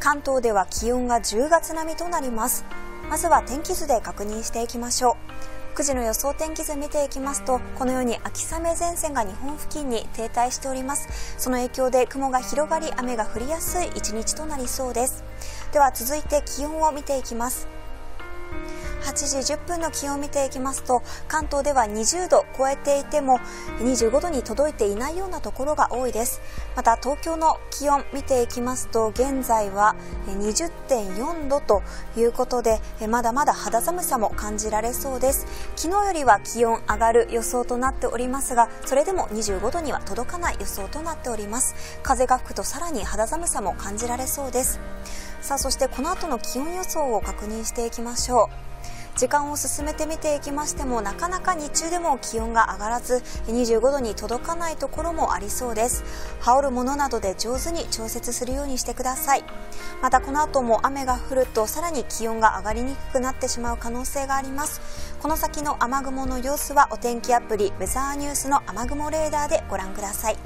関東では気温が10月並みとなります。まずは天気図で確認していきましょう。9時の予想天気図見ていきますとこのように秋雨前線が日本付近に停滞しております。その影響で雲が広がり雨が降りやすい1日となりそうです。では続いて気温を見ていきます。8時10分の気温を見ていきますと関東では20度超えていても25度に届いていないようなところが多いです。また東京の気温見ていきますと現在は20.4度ということでまだまだ肌寒さも感じられそうです。昨日よりは気温上がる予想となっておりますがそれでも25度には届かない予想となっております。風が吹くとさらに肌寒さも感じられそうです。さあそしてこの後の気温予想を確認していきましょう。時間を進めて見ていきましてもなかなか日中でも気温が上がらず25度に届かないところもありそうです。羽織るものなどで上手に調節するようにしてください。またこの後も雨が降るとさらに気温が上がりにくくなってしまう可能性があります。この先の雨雲の様子はお天気アプリウェザーニュースの雨雲レーダーでご覧ください。